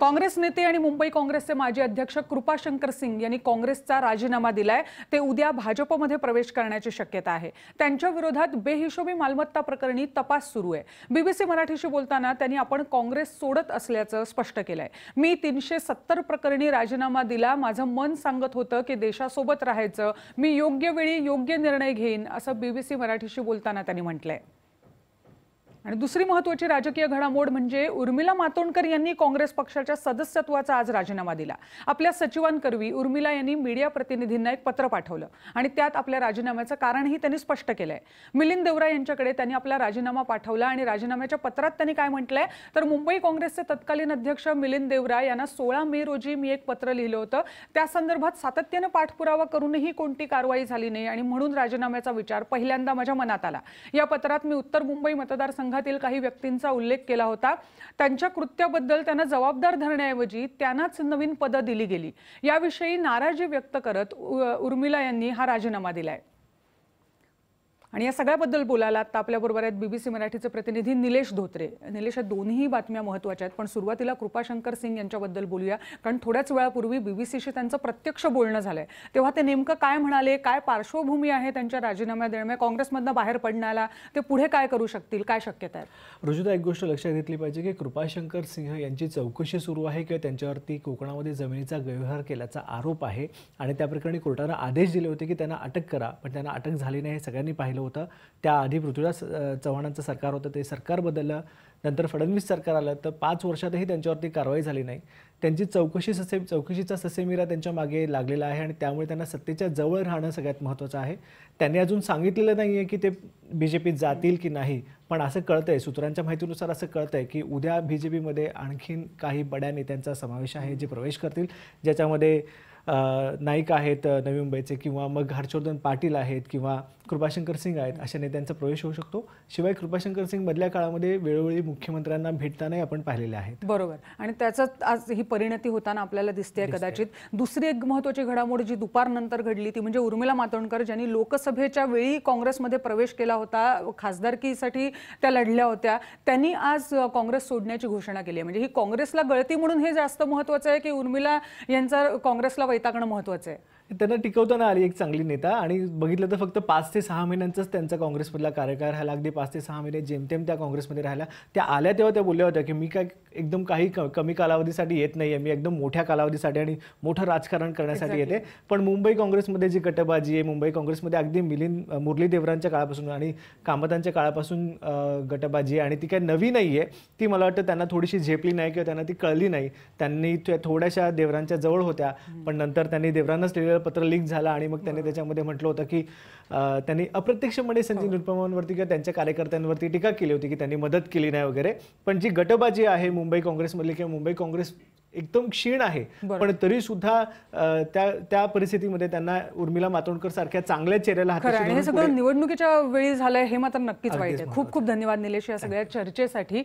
काँग्रेस नेते आणि मुंबई काँग्रेसचे माजी अध्यक्ष कृपाशंकर सिंग यांनी काँग्रेसचा राजीनामा दिलाय. ते उद्या भाजपमध्ये प्रवेश करण्याची शक्यता आहे. त्यांच्या विरोधात बेहिशोबी मालमत्ता प्रकरणी तपास सुरू आहे. बीबीसी मराठीशी बोलताना त्यांनी आपण काँग्रेस सोडत असल्याचं स्पष्ट केलंय. मी तीनशे सत्तर प्रकरणी राजीनामा दिला. माझं मन सांगत होतं की देशासोबत राहायचं. मी योग्य वेळी योग्य निर्णय घेईन असं बीबीसी मराठीशी बोलताना त्यांनी म्हटलंय. आणि दुसरी महत्वाची राजकीय घडामोड म्हणजे उर्मिला मातोंडकर यांनी काँग्रेस पक्षाच्या सदस्यत्वाचा आज राजीनामा दिला. आपल्या सचिवांकरवी उर्मिला यांनी मीडिया प्रतिनिधींना एक पत्र पाठवलं आणि त्यात आपल्या राजीनाम्याचं कारणही त्यांनी स्पष्ट केलंय. मिलिंद देवरा यांच्याकडे त्यांनी आपला राजीनामा पाठवला आणि राजीनाम्याच्या पत्रात त्यांनी काय म्हटलंय? तर मुंबई काँग्रेसचे तत्कालीन अध्यक्ष मिलिंद देवरा यांना सोळा मे रोजी मी एक पत्र लिहिलं होतं. त्या संदर्भात सातत्यानं पाठपुरावा करूनही कोणती कारवाई झाली नाही आणि म्हणून राजीनाम्याचा विचार पहिल्यांदा माझ्या मनात आला. या पत्रात मी उत्तर मुंबई मतदारसंघात संघातील काही व्यक्तींचा उल्लेख केला होता. त्यांच्या कृत्याबद्दल त्यांना जबाबदार धरण्याऐवजी त्यांनाच नवीन पदं दिली गेली. याविषयी नाराजी व्यक्त करत उर्मिला यांनी हा राजीनामा दिलाय. आणि या सगळ्याबद्दल बोलायला आता आपल्याबरोबर आहेत बीबीसी मराठीचे प्रतिनिधी निलेश धोत्रे. निलेश या दोन्ही बातम्या महत्त्वाच्या आहेत पण सुरुवातीला कृपाशंकर सिंग यांच्याबद्दल बोलूया. कारण थोड्याच वेळापूर्वी बीबीसीशी त्यांचं प्रत्यक्ष बोलणं झालंय. तेव्हा ते नेमकं काय म्हणाले काय पार्श्वभूमी आहे त्यांच्या राजीनाम्या देण्यामुळे काँग्रेसमधनं बाहेर पडण्याला ते पुढे काय करू शकतील काय शक्यता आहे रुजुता एक गोष्ट लक्षात घेतली पाहिजे की कृपाशंकर सिंह यांची चौकशी सुरू आहे किंवा त्यांच्यावरती कोकणामध्ये जमिनीचा गैरव्यवहार केल्याचा आरोप आहे. आणि त्या प्रकरणी कोर्टानं आदेश दिले होते की त्यांना अटक करा पण त्यांना अटक झाली नाही हे सगळ्यांनी पाहिलं होतं. त्याआधी पृथ्वीराज चव्हाणांचं सरकार होतं. ते सरकार बदललं. नंतर फडणवीस सरकार आलं. तर पाच वर्षातही त्यांच्यावरती कारवाई झाली नाही. त्यांची चौकशी ससे चौकशीचा ससेमिरा त्यांच्या मागे लागलेला आहे आणि त्यामुळे त्यांना सत्तेच्या जवळ राहणं सगळ्यात महत्त्वाचं आहे. त्यांनी अजून सांगितलेलं नाही आहे की ते बी जे पीत जातील की नाही. पण असं कळतं आहे सूत्रांच्या माहितीनुसार असं कळतं आहे की उद्या बी जे पीमध्ये आणखीन काही बड्या नेत्यांचा समावेश आहे जे प्रवेश करतील. ज्याच्यामध्ये नाईक आहेत नवी मुंबईचे किंवा मग हर्षवर्धन पाटील आहेत किंवा कृपाशंकर सिंग आहेत अशा नेत्यांचा प्रवेश होऊ शकतो. शिवाय कृपाशंकर सिंग मधल्या काळामध्ये वेळोवेळी मुख्यमंत्र्यांना भेटतानाही आपण पाहिलेले आहेत. बरोबर. आणि त्याचं आज ही परिणती होताना आपल्याला दिसते कदाचित. दुसरी एक महत्वाची घडामोड जी दुपारनंतर घडली ती म्हणजे उर्मिला मातोंडकर ज्यांनी लोकसभेच्या वेळी काँग्रेसमध्ये प्रवेश केला होता खासदारकीसाठी त्या लढल्या होत्या. त्यांनी आज काँग्रेस सोडण्याची घोषणा केली आहे. म्हणजे ही काँग्रेसला गळती म्हणून हे जास्त महत्वाचं आहे की उर्मिला यांचा काँग्रेसला वैतागणं महत्वाचं आहे? त्यांना टिकवताना आली एक चांगली नेता आणि बघितलं तर फक्त पाच ते सहा महिन्यांचाच त्यांचा काँग्रेसमधला कार्यकाळ राहिला अगदी पाच ते सहा महिने जेमतेम त्या काँग्रेसमध्ये राहिल्या त्या आल्या तेव्हा त्या बोलल्या होत्या की मी काय एकदम काही क- कमी कालावधीसाठी येत नाही आहे मी एकदम मोठ्या कालावधीसाठी आणि मोठं राजकारण करण्यासाठी येते. पण मुंबई काँग्रेसमध्ये जी गटबाजी आहे मुंबई काँग्रेसमध्ये अगदी मिलिंद मुरली देवरांच्या काळापासून आणि कामतांच्या काळापासून गटबाजी आहे आणि ती काही नवी नाही आहे ती मला वाटतं त्यांना थोडीशी झेपली नाही किंवा त्यांना ती कळली नाही. त्यांनी त्या थोड्याशा देवरांच्या जवळ होत्या. पण नंतर त्यांनी देवरांनाच लिहिलेलं पत्र लीक झालं आणि मग त्यांनी त्याच्यामध्ये म्हटलं होतं की त्यांनी अप्रत्यक्षपणे संजय निरुपमांवरती किंवा त्यांच्या कार्यकर्त्यांवरती टीका केली होती की त्यांनी मदत केली नाही वगैरे. पण जी गटबाजी आहे मुंबई काँग्रेसमधली किंवा मुंबई काँग्रेस एकदम क्षीण आहे पण तरी सुद्धा त्या त्या परिस्थितीमध्ये त्यांना उर्मिला मातोंडकर सारख्या चांगल्या चेहऱ्याला हे सगळं निवडणुकीच्या वेळी झालंय हे मात्र नक्कीच वाईट आहे. खूप खूप धन्यवाद निलेश या सगळ्या चर्चेसाठी.